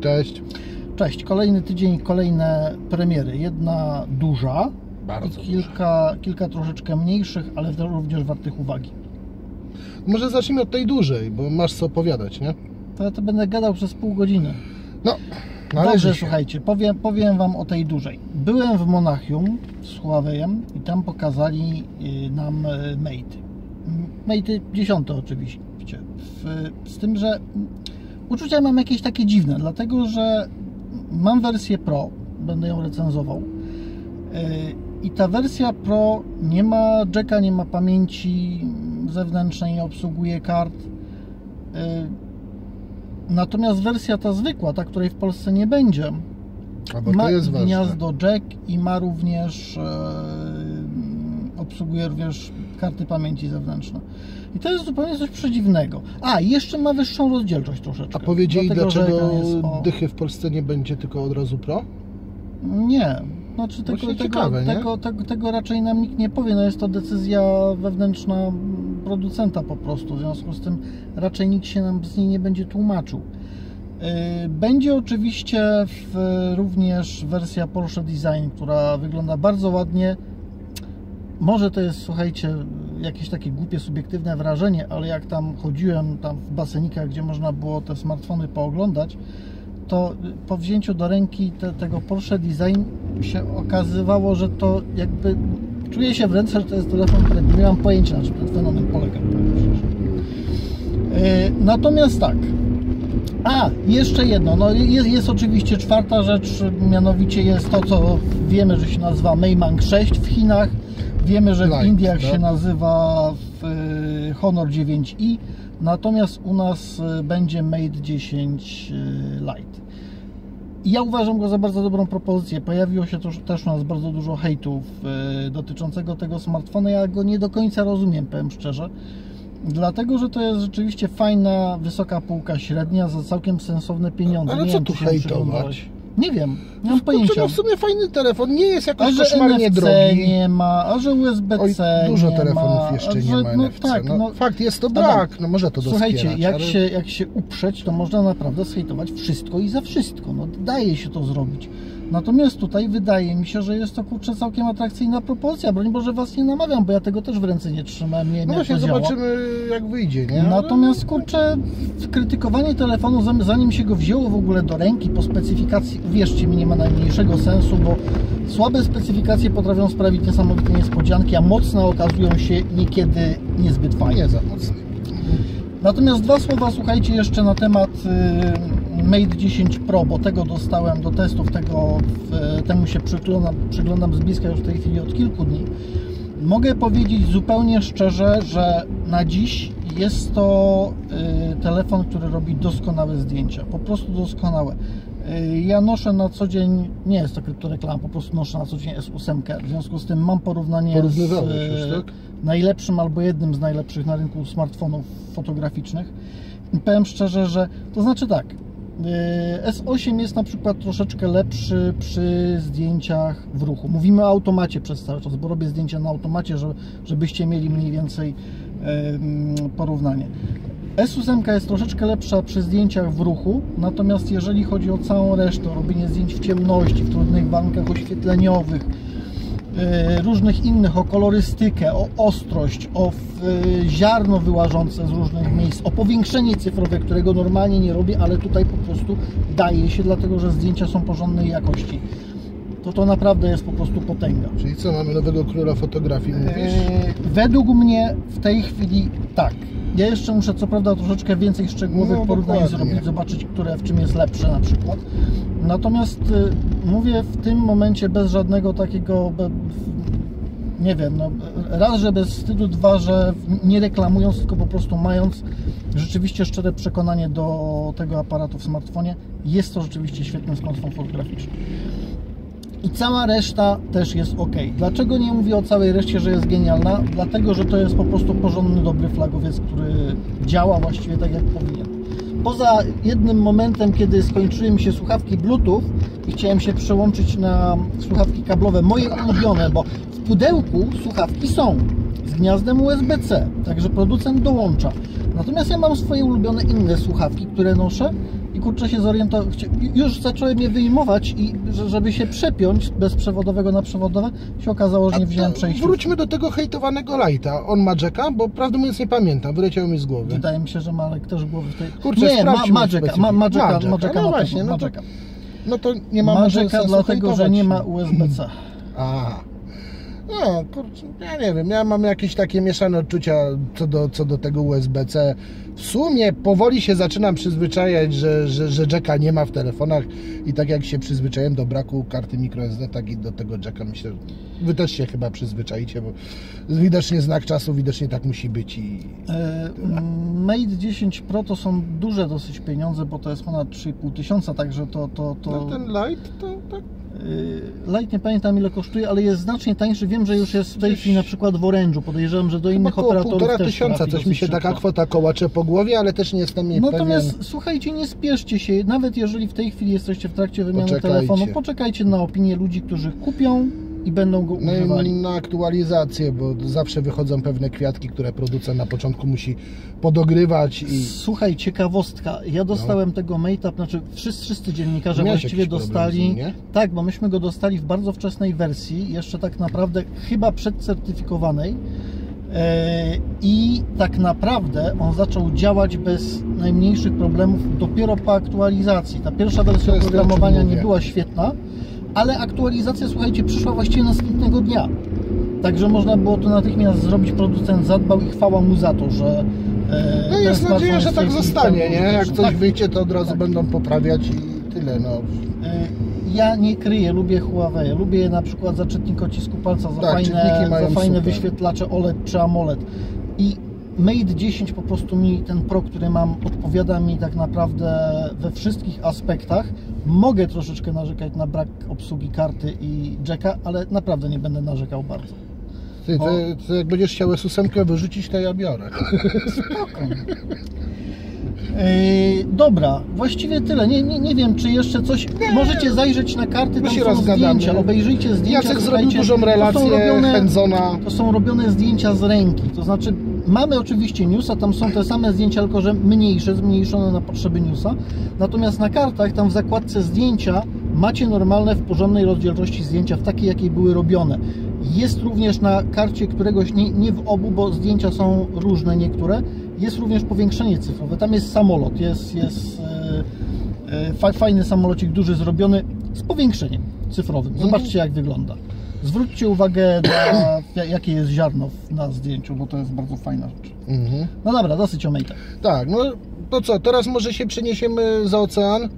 Cześć. Cześć, kolejny tydzień, kolejne premiery. Jedna duża Bardzo i kilka, kilka troszeczkę mniejszych, ale również wartych uwagi. Może zacznijmy od tej dużej, bo masz co opowiadać, nie? To ja to będę gadał przez pół godziny. No, należy Dobrze, się. słuchajcie, powiem, powiem Wam o tej dużej. Byłem w Monachium z Huawei'em i tam pokazali y, nam Mate'y. Mate'y 10 oczywiście. Z tym, że uczucia mam jakieś takie dziwne, dlatego że mam wersję Pro, będę ją recenzował. Y, I ta wersja Pro nie ma jacka, nie ma pamięci zewnętrznej, nie obsługuje kart. Y, Natomiast wersja ta zwykła, ta której w Polsce nie będzie, A bo ma gniazdo jack i ma również e, obsługuje również karty pamięci zewnętrzne. I to jest zupełnie coś przedziwnego. A, jeszcze ma wyższą rozdzielczość troszeczkę. A powiedzieli, Dlatego, dlaczego o- dychy w Polsce nie będzie tylko od razu Pro? Nie. Znaczy tego, tego, ciekawe, tego, tego, tego raczej nam nikt nie powie. No jest to decyzja wewnętrzna producenta po prostu. W związku z tym raczej nikt się nam z niej nie będzie tłumaczył. Yy, Będzie oczywiście w, również wersja Porsche Design, która wygląda bardzo ładnie. Może to jest, słuchajcie, jakieś takie głupie, subiektywne wrażenie, ale jak tam chodziłem tam w basenikach, gdzie można było te smartfony pooglądać, to po wzięciu do ręki te, tego Porsche Design się okazywało, że to jakby czuję się w ręce, że to jest telefon, który nie mam pojęcia, na czym ten fenomen polega. szczerze. Yy, Natomiast tak. A, jeszcze jedno. No jest, jest oczywiście czwarta rzecz, mianowicie jest to, co wiemy, że się nazywa Meimang 6 w Chinach. Wiemy, że w Lite, Indiach tak? się nazywa w, y, Honor 9i, natomiast u nas y, będzie Mate 10 y, Lite. I Ja uważam go za bardzo dobrą propozycję. Pojawiło się też, też u nas bardzo dużo hejtów dotyczącego tego smartfona. Ja go nie do końca rozumiem, powiem szczerze. Dlatego, że to jest rzeczywiście fajna, wysoka półka średnia za całkiem sensowne pieniądze. Ale nie co wiem, tu hejtować? Nie wiem, nie mam Kurczę, pojęcia. no w sumie fajny telefon, nie jest A jakoś że koszmarnie NFC drogi. nie ma, a że USB-C Oj, dużo telefonów ma, jeszcze a nie że, ma no, NFC. tak, no, no, fakt, jest to Adam, brak, no może to Słuchajcie, jak, ale... się, jak się uprzeć, to można naprawdę zhejtować wszystko i za wszystko. No, daje się to zrobić. Natomiast tutaj wydaje mi się, że jest to kurczę całkiem atrakcyjna propozycja. Broń Boże was nie namawiam, bo ja tego też w ręce nie trzymałem, nie wiem No właśnie, zobaczymy jak wyjdzie, nie? Natomiast kurczę, krytykowanie telefonu, zanim się go wzięło w ogóle do ręki po specyfikacji, uwierzcie mi, nie ma najmniejszego sensu, bo słabe specyfikacje potrafią sprawić niesamowite niespodzianki, a mocne okazują się niekiedy niezbyt fajne. Nie za mocny. Natomiast dwa słowa, słuchajcie, jeszcze na temat y, Mate 10 Pro, bo tego dostałem do testów, tego, temu się przyglądam, przyglądam z bliska już w tej chwili od kilku dni. Mogę powiedzieć zupełnie szczerze, że na dziś jest to y, telefon, który robi doskonałe zdjęcia, po prostu doskonałe. Y, Ja noszę na co dzień, nie jest to kryptoreklama, po prostu noszę na co dzień S8, w związku z tym mam porównanie z Porównywałeś y, już, tak? najlepszym albo jednym z najlepszych na rynku smartfonów fotograficznych. I powiem szczerze, że to znaczy tak. Yy, S8 jest na przykład troszeczkę lepszy przy zdjęciach w ruchu. Mówimy o automacie przez cały czas, bo robię zdjęcia na automacie, że, żebyście mieli mniej więcej porównanie. S8 jest troszeczkę lepsza przy zdjęciach w ruchu, natomiast jeżeli chodzi o całą resztę, robienie zdjęć w ciemności, w trudnych warunkach oświetleniowych, e, różnych innych, o kolorystykę, o ostrość, o e, ziarno wyłażące z różnych miejsc, o powiększenie cyfrowe, którego normalnie nie robię, ale tutaj po prostu daje się, dlatego że zdjęcia są porządnej jakości. To to naprawdę jest po prostu potęga. Czyli co, mamy nowego króla fotografii, mówisz? E, Według mnie w tej chwili tak. Ja jeszcze muszę co prawda troszeczkę więcej szczegółowych No, porównań dokładnie. zrobić, zobaczyć, które w czym jest lepsze na przykład. Natomiast y, mówię w tym momencie bez żadnego takiego be- nie wiem, no, raz, że bez wstydu, dwa, że nie reklamując, tylko po prostu mając rzeczywiście szczere przekonanie do tego aparatu w smartfonie, jest to rzeczywiście świetny smartfon fotograficzny. I cała reszta też jest ok. Dlaczego nie mówię o całej reszcie, że jest genialna? Dlatego, że to jest po prostu porządny, dobry flagowiec, który działa właściwie tak jak powinien. Poza jednym momentem, kiedy skończyły mi się słuchawki Bluetooth i chciałem się przełączyć na słuchawki kablowe, moje ulubione, bo w pudełku słuchawki są z gniazdem USB-C, także producent dołącza. Natomiast ja mam swoje ulubione inne słuchawki, które noszę kurczę się zorientować. Już zacząłem je wyjmować i że- żeby się przepiąć bezprzewodowego na przewodowe, się okazało, że A nie wziąłem przejścia. Wróćmy do tego hejtowanego Lighta. On ma jacka? Bo prawdę mówiąc nie pamiętam, wyleciał mi z głowy. Wydaje mi się, że Malek też głowy w tej... Kurczę, nie, ma, ma Jacka, ma, ma Jacka, Ma ma Jacka. No właśnie, no to. No to nie ma Jacka dlatego, że nie ma USB-C. Aha. No, kurczę, ja nie wiem, ja mam jakieś takie mieszane odczucia co do, co do tego USB-C. W sumie powoli się zaczynam przyzwyczajać, że, że, że jacka nie ma w telefonach i tak jak się przyzwyczaiłem do braku karty microSD, tak i do tego jacka myślę, wy też się chyba przyzwyczaicie, bo widocznie znak czasu, widocznie tak musi być i... E, Mate 10 Pro to są duże dosyć pieniądze, bo to jest ponad 3,5 tysiąca, także to... to, to No ten light to tak... e, Light nie pamiętam ile kosztuje, ale jest znacznie tańszy. Wiem, że już jest w tej chwili na przykład w Orange'u. Podejrzewam, że do innych operatorów półtora też tysiąca, coś mi się taka szybko. kwota kołacze po głowie, ale też nie jestem jej Natomiast pewien. słuchajcie, nie spieszcie się, nawet jeżeli w tej chwili jesteście w trakcie wymiany Poczekajcie. telefonu, poczekajcie na opinię ludzi, którzy kupią i będą go No używali. na aktualizację, bo zawsze wychodzą pewne kwiatki, które producent na początku musi podogrywać i Słuchaj, ciekawostka. Ja dostałem tego Mate'a, znaczy wszyscy, wszyscy dziennikarze No. Miałeś właściwie dostali. nim, tak, bo myśmy go dostali w bardzo wczesnej wersji, jeszcze tak naprawdę chyba przedcertyfikowanej. E, I tak naprawdę on zaczął działać bez najmniejszych problemów dopiero po aktualizacji. Ta pierwsza wersja oprogramowania nie była świetna, ale aktualizacja, słuchajcie, przyszła właściwie następnego dnia. Także można było to natychmiast zrobić. Producent zadbał i chwała mu za to, że. e, no jest nadzieja, że tak zostanie, nie? Jak coś Tak. wyjdzie, to od razu Tak. będą poprawiać i tyle, no. E, Ja nie kryję, lubię Huawei. Lubię na przykład za czytnik odcisku palca, za Tak, fajne, za fajne super. wyświetlacze OLED czy AMOLED. I Mate 10 po prostu mi, ten Pro, który mam, odpowiada mi tak naprawdę we wszystkich aspektach. Mogę troszeczkę narzekać na brak obsługi karty i jacka, ale naprawdę nie będę narzekał bardzo. Ty, ty, ty jak będziesz chciał S8 wyrzucić, to ja biorę. Spoko. Yy, dobra, właściwie tyle. Nie, nie, nie wiem, czy jeszcze coś. Możecie zajrzeć na karty, tam się są rozgadamy. zdjęcia. Obejrzyjcie zdjęcia. Jacek zrobił dużą to są relację robione- Henzona. To są robione zdjęcia z ręki. To znaczy, mamy oczywiście newsa, tam są te same zdjęcia, tylko że mniejsze, zmniejszone na potrzeby newsa. Natomiast na kartach, tam w zakładce zdjęcia, macie normalne, w porządnej rozdzielczości zdjęcia, w takiej, jakiej były robione. Jest również na karcie któregoś, nie, nie w obu, bo zdjęcia są różne niektóre, jest również powiększenie cyfrowe. Tam jest samolot, jest, jest e, e, fa, fajny samolocik, duży zrobiony z powiększeniem cyfrowym. Zobaczcie, jak wygląda. Zwróćcie uwagę, na, ja- jakie jest ziarno na zdjęciu, bo to jest bardzo fajna rzecz. Mhm. No dobra, dosyć o Mate'ach. Tak, no to co, teraz może się przeniesiemy za ocean,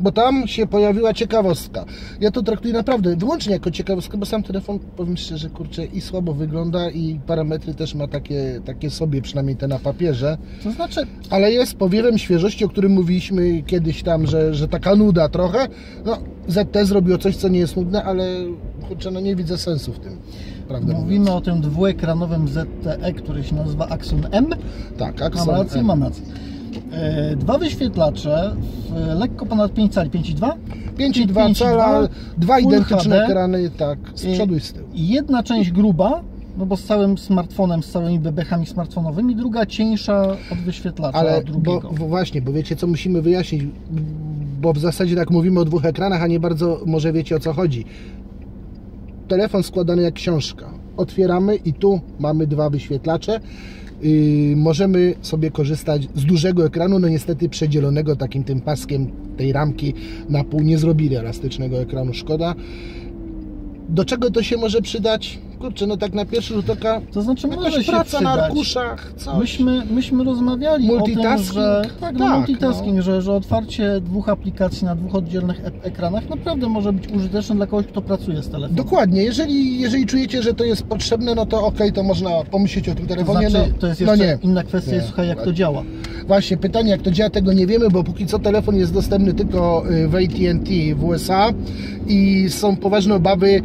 bo tam się pojawiła ciekawostka. Ja to traktuję naprawdę wyłącznie jako ciekawostkę, bo sam telefon, powiem szczerze, kurczę, i słabo wygląda i parametry też ma takie, takie sobie, przynajmniej te na papierze, To znaczy, ale jest powiewem świeżości, o którym mówiliśmy kiedyś tam, że, że taka nuda trochę. No, ZT zrobiło coś, co nie jest nudne, ale kurczę, no nie widzę sensu w tym, prawdę mówimy mówiąc. o tym dwuekranowym ZTE, który się nazywa Axon M. Tak, Mam Axon rację, M. mam rację. E, Dwa wyświetlacze, w lekko ponad 5 cali, 5,2 5,2 cala, dwa identyczne HD. ekrany, tak, z I- przodu i z tyłu. Jedna część gruba, no bo z całym smartfonem, z całymi bebechami smartfonowymi, druga cieńsza od wyświetlacza Ale bo, drugiego. bo właśnie, bo wiecie co musimy wyjaśnić, bo w zasadzie tak mówimy o dwóch ekranach, a nie bardzo może wiecie o co chodzi. Telefon składany jak książka. Otwieramy i tu mamy dwa wyświetlacze. Yy, możemy sobie korzystać z dużego ekranu, no niestety przedzielonego takim tym paskiem tej ramki na pół. Nie zrobili elastycznego ekranu, szkoda. Do czego to się może przydać? Kurczę, no tak na pierwszy rzut oka To znaczy może się praca na przydać. arkuszach, coś. Myśmy, myśmy rozmawiali o tym, że tak, no, Tak, multitasking, że, że otwarcie dwóch aplikacji na dwóch oddzielnych e- ekranach naprawdę może być użyteczne dla kogoś, kto pracuje z telefonem. Dokładnie, jeżeli, jeżeli czujecie, że to jest potrzebne, no to okej, to można pomyśleć o tym To telefonie. znaczy, no, to jest no jeszcze nie. inna kwestia, Nie, słuchaj, jak to działa. Właśnie, pytanie jak to działa, tego nie wiemy, bo póki co telefon jest dostępny tylko y, w AT&T w USA i są poważne obawy,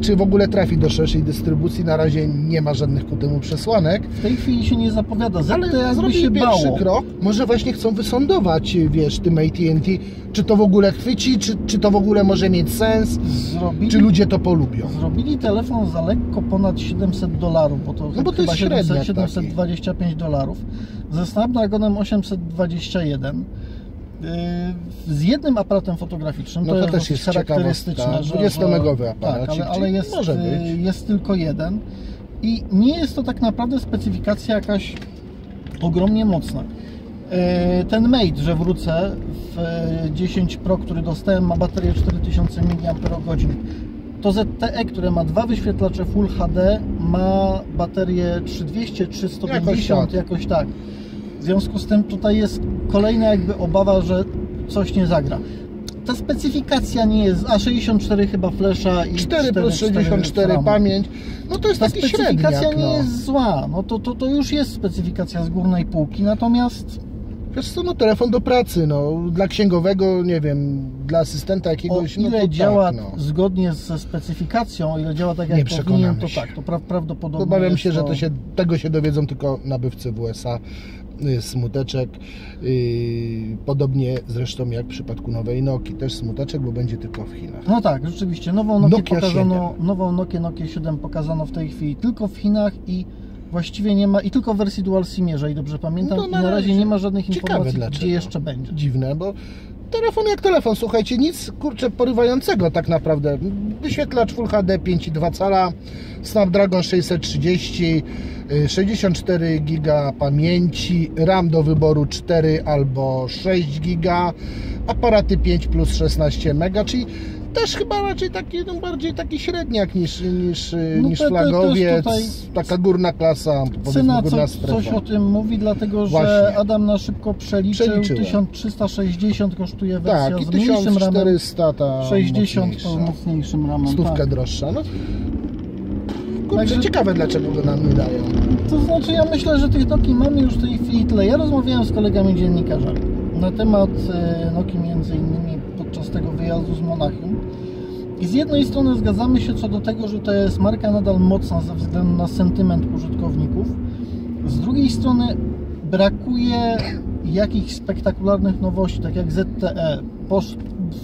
czy w ogóle trafi do szerszej dystrybucji. Na razie nie ma żadnych ku temu przesłanek. W tej chwili się nie zapowiada. Ale jakby zrobili się pierwszy bało. krok. Może właśnie chcą wysądować, wiesz, tym AT&T, czy to w ogóle chwyci, czy, czy to w ogóle może mieć sens, Zrobili, czy ludzie to polubią. zrobili telefon za lekko ponad 700 dolarów, bo to No bo to jest średniak 700, 725 dolarów, ze Snapdragonem 821. Yy, Z jednym aparatem fotograficznym, No to, to też jest charakterystyczne, ciekawostka. że, że 20-megowy aparacik, tak, ale, ale jest, może yy, być. jest tylko jeden i nie jest to tak naprawdę specyfikacja jakaś ogromnie mocna. Yy, Ten Mate, że wrócę w yy, 10 Pro, który dostałem, ma baterię 4000 mAh. To ZTE, które ma dwa wyświetlacze Full HD, ma baterię 3200, 350, tak. jakoś tak. W związku z tym tutaj jest kolejna jakby obawa, że coś nie zagra. Ta specyfikacja nie jest, a 64 chyba flesza i 4 plus 4 64 ramu. pamięć. No to jest Ta taki specyfikacja średniak, nie no. jest zła, no to, to, to już jest specyfikacja z górnej półki, natomiast Wiesz co, no telefon do pracy, no. Dla księgowego, nie wiem, dla asystenta o jakiegoś, ile no to działa tak, no. zgodnie ze specyfikacją, o ile działa tak Nie jak powinien, przekonamy to się. tak, to pra prawdopodobnie Obawiam się, że to się, tego się dowiedzą tylko nabywcy w USA. y, Smuteczek. Yy, podobnie zresztą jak w przypadku nowej Nokii. Też smuteczek, bo będzie tylko w Chinach. No tak, rzeczywiście. Nową Nokię Nokia pokazano, nową Nokię Nokia 7 pokazano w tej chwili tylko w Chinach i właściwie nie ma, i tylko w wersji Dual SIM, jeżeli dobrze pamiętam, No to i na na razie nie ma żadnych informacji, dlaczego. gdzie jeszcze będzie. Dziwne, bo telefon jak telefon, słuchajcie, nic kurczę porywającego tak naprawdę. Wyświetlacz Full HD 5,2 cala, Snapdragon 630, y, 64 GB pamięci, RAM do wyboru 4 albo 6 GB, aparaty 5 plus 16 MB, czyli też chyba raczej taki, no bardziej taki średniak niż, niż, No niż flagowiec, taka górna klasa, Cena górna co, strefa. coś o tym mówi, dlatego że Właśnie. Adam na szybko przeliczył, Przeliczyłem. 1360 kosztuje wersja Tak, z mniejszym ramem, 1400 ta 60 mocniejsza. to mocniejszym ramem. stówkę Tak. droższa. No. Kurczę, Także- ciekawe dlaczego go nam nie dają. To znaczy ja myślę, że tych Nokii mamy już w tej chwili tyle. Ja rozmawiałem z kolegami dziennikarzami na temat e, Nokii między innymi podczas tego wyjazdu z Monachium. I z jednej strony zgadzamy się co do tego, że to jest marka nadal mocna ze względu na sentyment użytkowników. Z drugiej strony brakuje jakichś spektakularnych nowości, tak jak ZTE. Posz,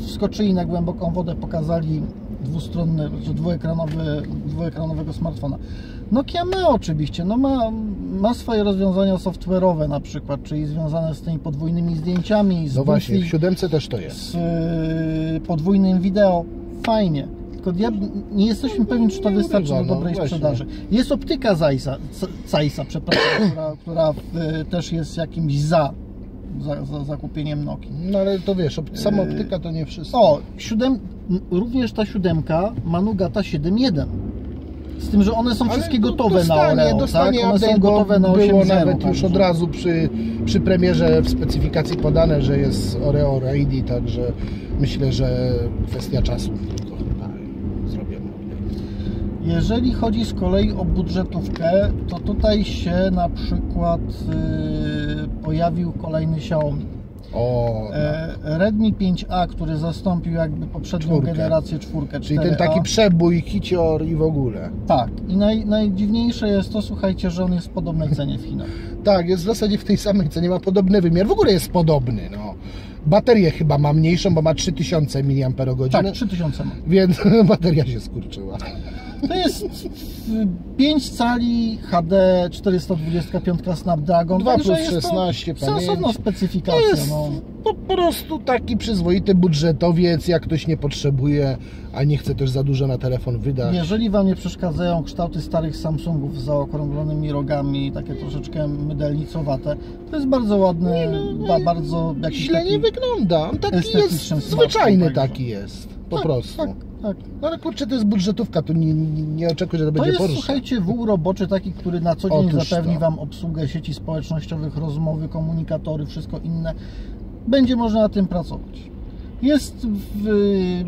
wskoczyli na głęboką wodę, pokazali dwustronny, czy dwuekranowy, dwuekranowego smartfona. Nokia ma oczywiście, no ma, ma swoje rozwiązania software'owe na przykład, czyli związane z tymi podwójnymi zdjęciami, z No właśnie, w siódemce też to jest. z y, podwójnym wideo. Fajnie. Tylko ja nie jesteśmy pewni, czy to Nie wystarczy urywa, do no dobrej właśnie. sprzedaży. Jest optyka C- Zeissa przepraszam, która, która y, też jest jakimś za, za, za zakupieniem Nokii. No ale to wiesz, sama optyka to nie wszystko. O, siódem, również ta siódemka ma Nugata 7.1. Z tym, że one są wszystkie gotowe dostanie, na Oreo, dostanie tak? One są gotowe na 8.0. Było nawet już od razu przy, przy premierze w specyfikacji podane, że jest Oreo Ready, także myślę, że kwestia czasu tylko chyba. Jeżeli chodzi z kolei o budżetówkę, to tutaj się na przykład y, pojawił kolejny Xiaomi. O, no. E, Redmi 5A, który zastąpił jakby poprzednią Czwórkę. generację czwórkę czyli 4A. ten taki przebój, hicior i w ogóle. Tak. I naj, najdziwniejsze jest to, słuchajcie, że on jest w podobnej cenie w Chinach. Tak, jest w zasadzie w tej samej cenie, ma podobny wymiar. W ogóle jest podobny, no. Baterię chyba ma mniejszą, bo ma 3000 mAh, Tak, 3000 ma. więc bateria się skurczyła. To jest y, 5 cali HD 425 Snapdragon. 2 także plus jest to 16 Sensowna pamięci. specyfikacja. To jest No. po prostu taki przyzwoity budżetowiec, jak ktoś nie potrzebuje, a nie chce też za dużo na telefon wydać. Jeżeli Wam nie przeszkadzają kształty starych Samsungów z zaokrąglonymi rogami, takie troszeczkę mydelnicowate, to jest bardzo ładny, Nie, no, ba, no, bardzo jakiś Źle nie wygląda. On taki jest zwyczajny także. taki jest. Po tak, prostu. Tak, tak. No ale kurczę, to jest budżetówka, tu nie, nie, nie oczekuję, że to To będzie jest, Porsche. słuchajcie, wół roboczy taki, który na co dzień Otóż zapewni to. Wam obsługę sieci społecznościowych, rozmowy, komunikatory, wszystko inne. Będzie można na tym pracować. Jest w,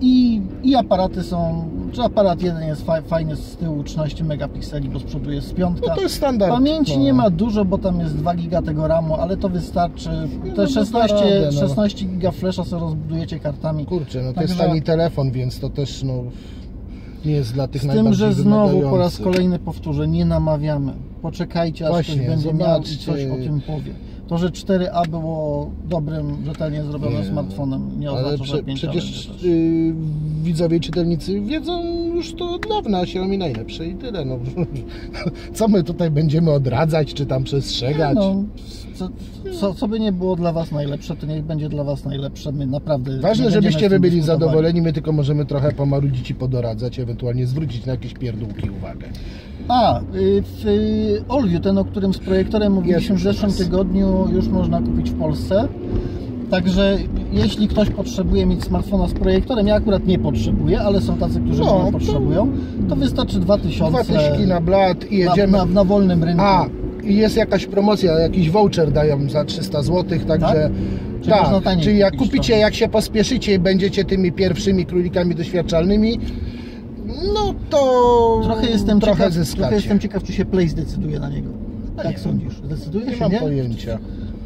i, i aparaty są, czy aparat jeden jest fa, fajny z tyłu 13 megapikseli, bo z przodu jest piątka. No to jest standard. Pamięci no. nie ma dużo, bo tam jest 2 giga tego ramu, ale to wystarczy. no Te to 16, da radę, no. 16 giga flasha sobie rozbudujecie kartami. Kurczę, no to Także- jest tani telefon, więc to też no, nie jest dla tych Z tym, że znowu po raz kolejny powtórzę, nie namawiamy. Poczekajcie, aż Właśnie, ktoś będzie miał i coś o tym powie. To, że 4A było dobrym, rzetelnie zrobionym Nie. smartfonem, nie Ale oznacza, prze, że 5 przecież yy, widzowie i czytelnicy wiedzą już to od dawna, Xiaomi najlepsze i tyle. No. Co my tutaj będziemy odradzać, czy tam przestrzegać? No, co, co, co by nie było dla Was najlepsze, to niech będzie dla Was najlepsze. My naprawdę. Ważne, żebyście wy byli zadowoleni, my tylko możemy trochę pomarudzić i podoradzać, ewentualnie zwrócić na jakieś pierdółki uwagę. A, y, w y, Olwiu, ten, o którym z projektorem mówiliśmy w zeszłym tygodniu, już można kupić w Polsce. Także jeśli ktoś potrzebuje mieć smartfona z projektorem, ja akurat nie potrzebuję, ale są tacy, którzy No, to- potrzebują, to wystarczy 2000 Dwa tyśki na blat i na, jedziemy. na, na wolnym rynku. A, i jest jakaś promocja, jakiś voucher dają za 300 zł, także Tak? Tak, czyli jak kupicie, to. jak się pospieszycie i będziecie tymi pierwszymi królikami doświadczalnymi, no to Trochę jestem, trochę ciekaw, zyskacie. trochę jestem ciekaw, czy się Play zdecyduje na niego. A Jak nie. sądzisz? Zdecyduje Nie się, mam nie? pojęcia.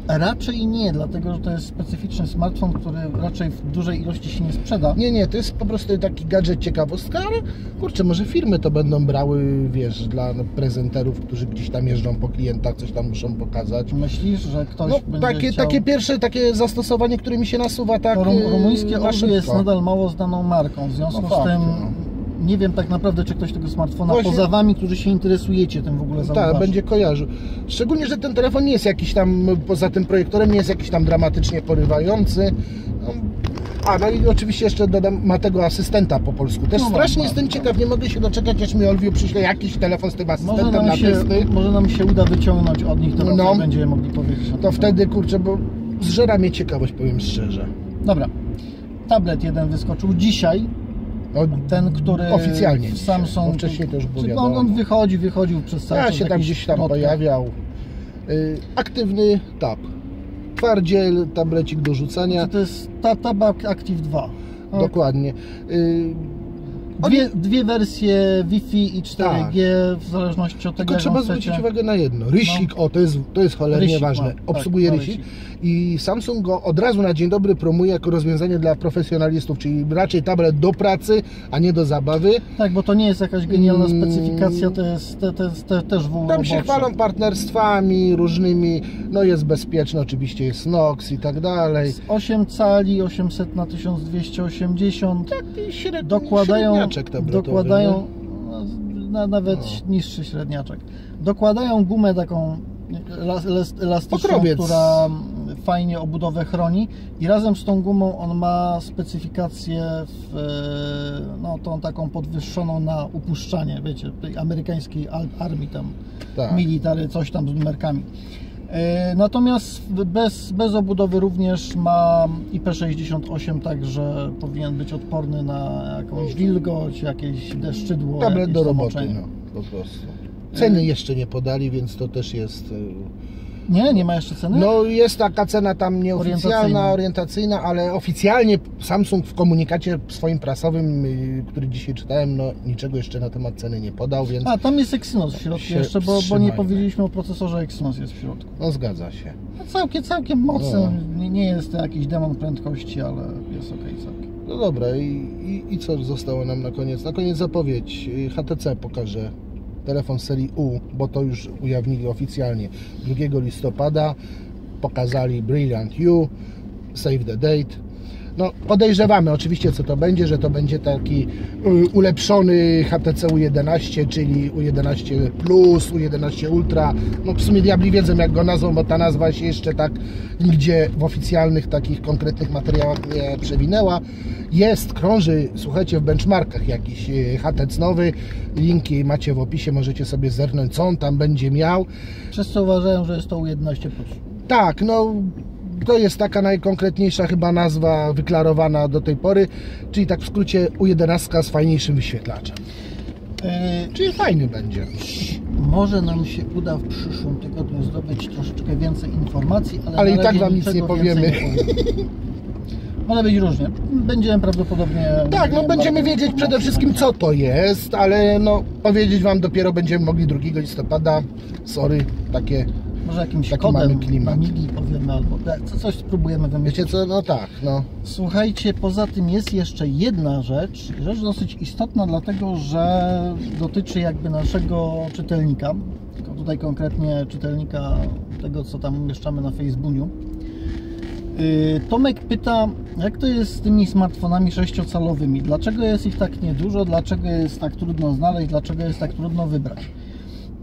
Raczej nie, dlatego że to jest specyficzny smartfon, który raczej w dużej ilości się nie sprzeda. Nie, nie, to jest po prostu taki gadżet ciekawostka, ale kurczę, może firmy to będą brały, wiesz, dla prezenterów, którzy gdzieś tam jeżdżą po klientach, coś tam muszą pokazać. Myślisz, że ktoś No, będzie takie, chciał... takie pierwsze takie zastosowanie, które mi się nasuwa tak Rum, yy, rumuńskie Orzu jest nadal mało znaną marką, w związku No z tym no. Nie wiem tak naprawdę, czy ktoś tego smartfona Właśnie- poza Wami, którzy się interesujecie tym w ogóle zauważy. Tak, będzie kojarzył. Szczególnie, że ten telefon nie jest jakiś tam, poza tym projektorem, nie jest jakiś tam dramatycznie porywający. No, A, no i oczywiście jeszcze dodam, ma tego asystenta po polsku. Też No, strasznie jestem ciekaw, nie mogę się doczekać, aż mi Olwiu przyśle jakiś telefon z tym może asystentem nam, na się, testy. może nam się uda wyciągnąć od nich to, No. będziemy mogli powiedzieć. To wtedy, kurczę, bo zżera mnie ciekawość, powiem szczerze. Dobra. Tablet jeden wyskoczył dzisiaj, ten, który Oficjalnie dzisiaj, Samsung... wcześniej Czy on, wiadomo. on wychodzi, wychodził przez cały Ja czas się tam gdzieś tam pojawiał. Y, aktywny tab. Twardziel, tablecik do rzucania. To jest ta, Tabak Active 2. No, Dokładnie. Dwie, dwie wersje Wi-Fi i 4G Tak. w zależności od tego, Tylko trzeba on zwrócić chcecie. uwagę na jedno. Rysik, o to jest, to jest cholernie Rysik ważne. ma, tak, Obsługuje ma rysik. I Samsung go od razu na dzień dobry promuje jako rozwiązanie dla profesjonalistów, czyli raczej tablet do pracy, a nie do zabawy. Tak, bo to nie jest jakaś genialna Mm. specyfikacja, to jest te, te, te, też w Tam się chwalą partnerstwami różnymi, no jest bezpieczne, oczywiście jest Nox i tak dalej. Z 8 cali, 800 na 1280. I średni, dokładają, średniaczek tabletowy, dokładają no, na, nawet No. niższy średniaczek. Dokładają gumę taką elas- elas- elastyczną, Pokrowiec. która fajnie obudowę chroni i razem z tą gumą on ma specyfikację w, e, no, tą taką podwyższoną na upuszczanie, wiecie, tej amerykańskiej armii tam, Tak. military, coś tam z numerkami. E, Natomiast bez, bez obudowy również ma IP68, także powinien być odporny na jakąś wilgoć, jakieś deszczydło. Tablet jakieś do roboty, no, po prostu. Ceny jeszcze nie podali, więc to też jest... Nie, nie ma jeszcze ceny? No jest taka cena tam nieoficjalna, Orientacyjna. orientacyjna, ale oficjalnie Samsung w komunikacie swoim prasowym, y, który dzisiaj czytałem, no niczego jeszcze na temat ceny nie podał, więc A, tam jest Exynos w środku jeszcze, bo, bo nie powiedzieliśmy o procesorze Exynos jest w środku. no zgadza się. No, całkiem, całkiem mocny, No. nie, nie jest to jakiś demon prędkości, ale jest ok całkiem. No dobra, i, i, i co zostało nam na koniec? Na koniec zapowiedź. Y, HTC pokaże telefon serii U, bo to już ujawnili oficjalnie 2 listopada. Pokazali Brilliant U, Save the Date. No, podejrzewamy oczywiście, co to będzie, że to będzie taki y, ulepszony HTC U11, czyli U11 Plus, U11 Ultra. No, w sumie diabli wiedzą, jak go nazwą, bo ta nazwa się jeszcze tak nigdzie w oficjalnych takich konkretnych materiałach nie przewinęła. Jest, krąży, słuchajcie, w benchmarkach jakiś y, HTC nowy. Linki macie w opisie, możecie sobie zerknąć, co on tam będzie miał. Wszyscy uważają, że jest to U11+. Tak, no to jest taka najkonkretniejsza chyba nazwa wyklarowana do tej pory, czyli tak w skrócie U11 z fajniejszym wyświetlaczem. Yy, Czyli fajny będzie. Może nam się uda w przyszłym tygodniu zdobyć troszeczkę więcej informacji, ale, Ale i tak wam nic nie powiemy. Może być różnie. Będziemy prawdopodobnie. Tak, no będziemy wiedzieć przede wszystkim co to jest, ale no powiedzieć wam dopiero będziemy mogli 2 listopada. Sorry, takie, Może jakimś taki kodem mamy klimat. na migi powiemy albo co- coś spróbujemy wymyślić. wiecie co, no tak, no. Słuchajcie, poza tym jest jeszcze jedna rzecz, rzecz dosyć istotna, dlatego że dotyczy jakby naszego czytelnika, tylko tutaj konkretnie czytelnika tego, co tam umieszczamy na Facebooku. Yy, Tomek pyta, jak to jest z tymi smartfonami sześciocalowymi? Dlaczego jest ich tak niedużo? Dlaczego jest tak trudno znaleźć? Dlaczego jest tak trudno wybrać?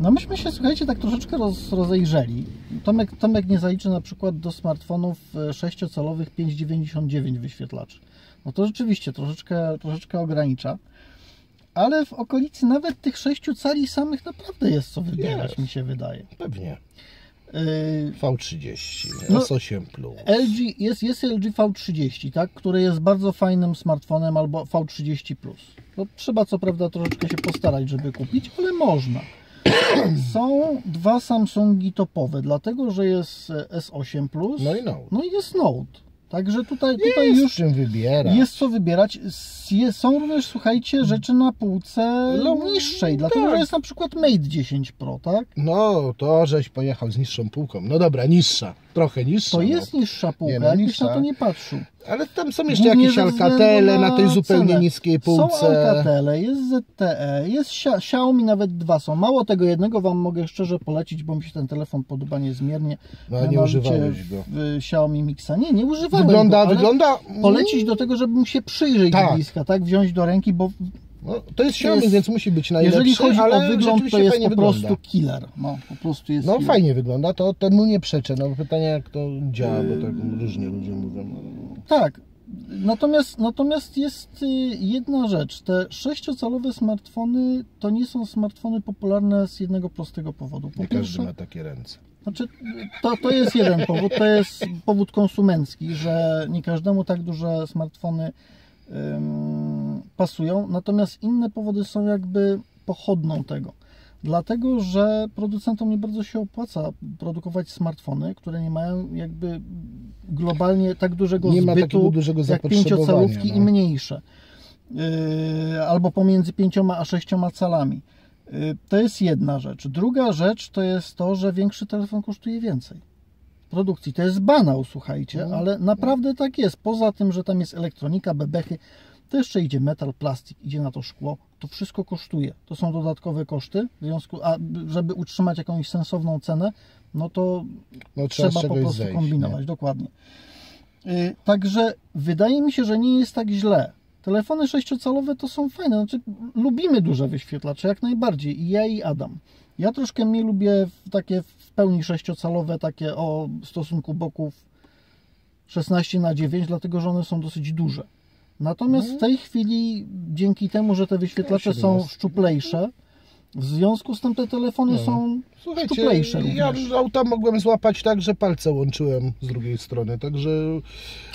No myśmy się, słuchajcie, tak troszeczkę roz, rozejrzeli. Tomek, Tomek nie zaliczy na przykład do smartfonów e, 6-calowych 5,99 wyświetlaczy. No to rzeczywiście troszeczkę, troszeczkę ogranicza. Ale w okolicy nawet tych 6 cali samych naprawdę jest co wybierać, Jest. mi się wydaje. Pewnie. Yy, V30, No, S8 Plus. LG, jest, jest LG V30, tak, który jest bardzo fajnym smartfonem, albo V30 Plus. No, trzeba co prawda troszeczkę się postarać, żeby kupić, ale można. Są dwa Samsungi topowe, dlatego że jest e, S8 Plus, No i Note. no i jest Note. Także tutaj, tutaj Jest już czym wybierać. jest co wybierać. Jest, są również, słuchajcie, rzeczy na półce No, niższej, dlatego tak. że jest na przykład Mate 10 Pro, tak? No, to żeś pojechał z niższą półką. No dobra, niższa. Trochę niższa. To no. jest niższa półka, Nie no, niższa. na to nie patrzył. Ale tam są jeszcze Głównie jakieś Alcatele na tej zupełnie cenę. niskiej Są półce. Alcatele, jest ZTE, jest Xia- Xiaomi, nawet dwa są. Mało tego jednego Wam mogę szczerze polecić, bo mi się ten telefon podoba niezmiernie. No, a nie używałeś go. W Xiaomi Mixa. Nie, nie używałem Wygląda, go, wygląda... polecić do tego, żeby mu się przyjrzeć Tak. bliska, tak? Wziąć do ręki, bo No, to jest Xiaomi, jest- więc musi być najlepszy, jeżeli chodzi ale o wygląd, to jest po prostu wygląda. killer. No, po prostu jest No killer. fajnie wygląda, to temu nie przeczę. No pytanie jak to działa, bo tak różnie ludzie mówią. Tak. Natomiast, natomiast jest y, jedna rzecz. Te sześciocalowe smartfony to nie są smartfony popularne z jednego prostego powodu. Po Nie każdy pierwsze, ma takie ręce. znaczy, to, to jest jeden powód, to jest powód konsumencki, że nie każdemu tak duże smartfony ym, pasują. Natomiast inne powody są jakby pochodną tego. Dlatego, że producentom nie bardzo się opłaca produkować smartfony, które nie mają jakby globalnie tak dużego Nie zbytu dużego jak pięciocalówki no. i mniejsze. Yy, albo pomiędzy pięcioma a sześcioma calami. Yy, To jest jedna rzecz. Druga rzecz to jest to, że większy telefon kosztuje więcej. W produkcji. To jest banał, słuchajcie, No, ale naprawdę tak jest. Poza tym, że tam jest elektronika, bebechy, to jeszcze idzie metal, plastik, idzie na to szkło. To wszystko kosztuje. To są dodatkowe koszty. W związku, a żeby utrzymać jakąś sensowną cenę, no to No, trzeba, po prostu zejść. kombinować, Nie? dokładnie. Yy, Także wydaje mi się, że nie jest tak źle. Telefony sześciocalowe to są fajne. Znaczy, lubimy duże wyświetlacze, jak najbardziej. I ja i Adam. Ja troszkę mniej lubię takie w pełni sześciocalowe, takie o stosunku boków 16 na 9, dlatego że one są dosyć duże. Natomiast Mhm. w tej chwili, dzięki temu, że te wyświetlacze są 17. szczuplejsze, w związku z tym te telefony No. są Słuchajcie, szczuplejsze ja również. auta mogłem złapać tak, że palce łączyłem z drugiej strony, także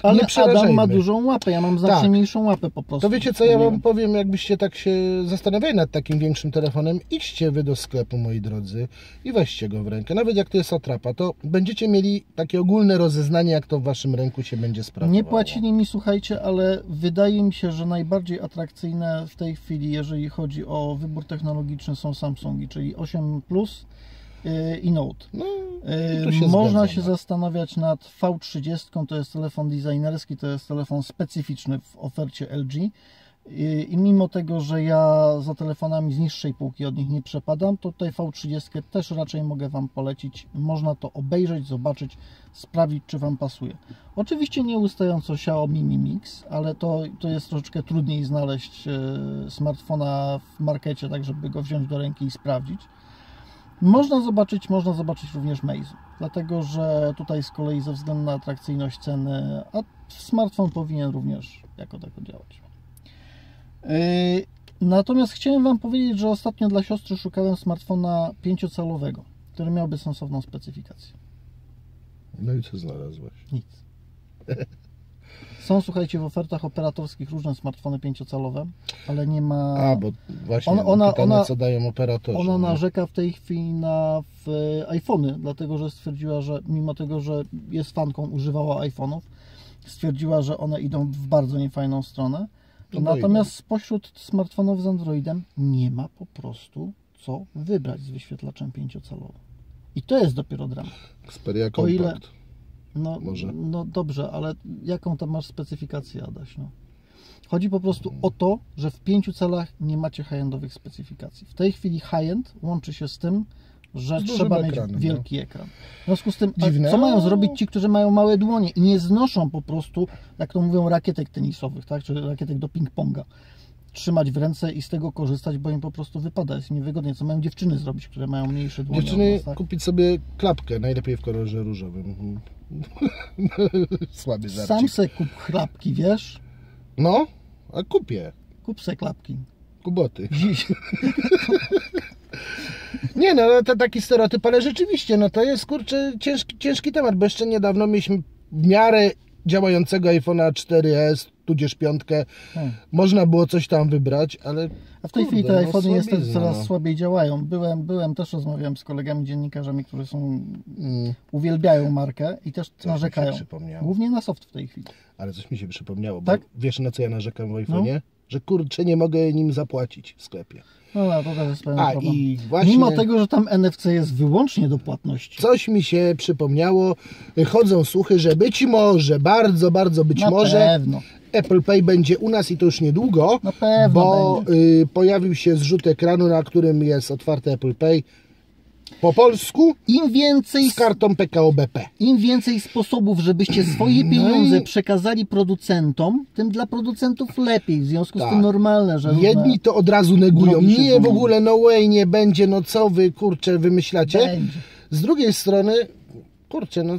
Ale nie Adam ma dużą łapę, ja mam znacznie Tak. mniejszą łapę po prostu. To wiecie co, ja wam wiem. powiem, jakbyście tak się zastanawiali nad takim większym telefonem, idźcie wy do sklepu, moi drodzy, i weźcie go w rękę. Nawet jak to jest atrapa, to będziecie mieli takie ogólne rozeznanie, jak to w waszym ręku się będzie sprawowało. Nie płacili mi, słuchajcie, ale wydaje mi się, że najbardziej atrakcyjne w tej chwili, jeżeli chodzi o wybór technologiczny, są Samsungi, czyli 8 Plus yy, i Note. No, tu się Można zgadzam, się tak. zastanawiać nad V30, to jest telefon designerski, to jest telefon specyficzny w ofercie LG. Yy, I mimo tego, że ja za telefonami z niższej półki od nich nie przepadam, to tutaj V30 też raczej mogę Wam polecić. Można to obejrzeć, zobaczyć, sprawdzić, czy Wam pasuje. Oczywiście nie ustająco Xiaomi Mi Mix, ale to, to jest troszeczkę trudniej znaleźć e, smartfona w markecie, tak żeby go wziąć do ręki i sprawdzić. Można zobaczyć, można zobaczyć również Meizu, dlatego że tutaj z kolei ze względu na atrakcyjność ceny, a smartfon powinien również jako tako działać. Yy, Natomiast chciałem Wam powiedzieć, że ostatnio dla siostry szukałem smartfona pięciocalowego, który miałby sensowną specyfikację. no i co znalazłeś? Nic. Są, słuchajcie, w ofertach operatorskich różne smartfony pięciocalowe, ale nie ma. A, bo właśnie Ona- ona- pytanie, ona- co dają operatorzy. Ona nie? narzeka w tej chwili na w, iPhony, dlatego że stwierdziła, że mimo tego, że jest fanką, używała iPhone'ów, stwierdziła, że one idą w bardzo niefajną stronę. Natomiast spośród smartfonów z Androidem nie ma po prostu co wybrać z wyświetlaczem pięciocalowym. I to jest dopiero dramat. Xperia o ile- Compact. No, Może. no dobrze, ale jaką tam masz specyfikację, Adaś? No? Chodzi po prostu o to, że w pięciu celach nie macie high-endowych specyfikacji. W tej chwili high-end łączy się z tym, że trzeba ekranem, mieć no. wielki ekran. W związku z tym, co mają zrobić ci, którzy mają małe dłonie i nie znoszą po prostu, jak to mówią, rakietek tenisowych, tak? czy rakietek do ping-ponga. trzymać w ręce i z tego korzystać, bo im po prostu wypada, jest im niewygodnie. Co mają dziewczyny zrobić, które mają mniejsze dłonie Dziewczyny, nas, tak? kupić sobie klapkę, najlepiej w kolorze różowym. Słaby żarcik. Sam se kup chlapki, wiesz? No, a kupię. Kup se klapki. Kuboty. Dziś. Nie no, to taki stereotyp, ale rzeczywiście, no to jest kurczę ciężki, ciężki temat, bo jeszcze niedawno mieliśmy w miarę działającego iPhone'a 4S, tudzież piątkę. Hmm. Można było coś tam wybrać, ale A w tej Kurde, chwili te no iPhony niestety coraz no. słabiej działają. Byłem, byłem też rozmawiałem z kolegami dziennikarzami, którzy są mm, uwielbiają markę i też się narzekają. Głównie na soft w tej chwili. ale coś mi się przypomniało, bo Tak? wiesz na co ja narzekam w iPhone'ie? Że kurczę nie mogę nim zapłacić w sklepie. No, no to też jest pewien A problem. i właśnie Mimo tego, że tam NFC jest wyłącznie do płatności. coś mi się przypomniało. Chodzą słuchy, że być może, bardzo, bardzo być Na może pewno. Apple Pay będzie u nas i to już niedługo, Na pewno bo y, pojawił się zrzut ekranu, na którym jest otwarte Apple Pay po polsku Im więcej, z kartą PKO BP. Im więcej sposobów, żebyście swoje No pieniądze i- przekazali producentom, tym dla producentów lepiej. W związku z Tak. tym normalne, że Jedni to od razu negują. się Nie, w ogóle no way, nie będzie, no co wy, kurczę, wymyślacie? będzie. Z drugiej strony, kurczę, no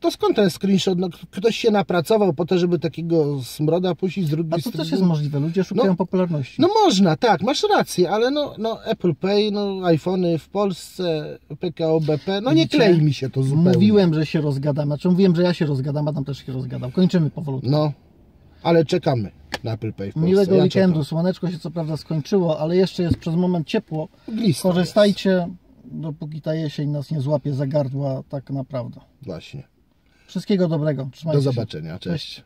to skąd ten screenshot? No, ktoś się napracował po to, żeby takiego smroda puścić z drugiej A to strony. też jest możliwe. Ludzie szukają No, popularności. No można, tak, masz rację, ale no, no Apple Pay, no iPhony w Polsce, PKO BP, no nie klei mi się to zupełnie. Mówiłem, że się rozgadam. Znaczy mówiłem, że ja się rozgadam, Adam też się rozgadał. Kończymy powolutku. No, ale czekamy na Apple Pay w Polsce. Miłego ja weekendu. Słoneczko się co prawda skończyło, ale jeszcze jest przez moment ciepło. Czekam. Glista Korzystajcie, dopóki ta jesień nas nie złapie za gardła, tak naprawdę. Właśnie. Wszystkiego dobrego. Trzymajcie Do się. zobaczenia, cześć.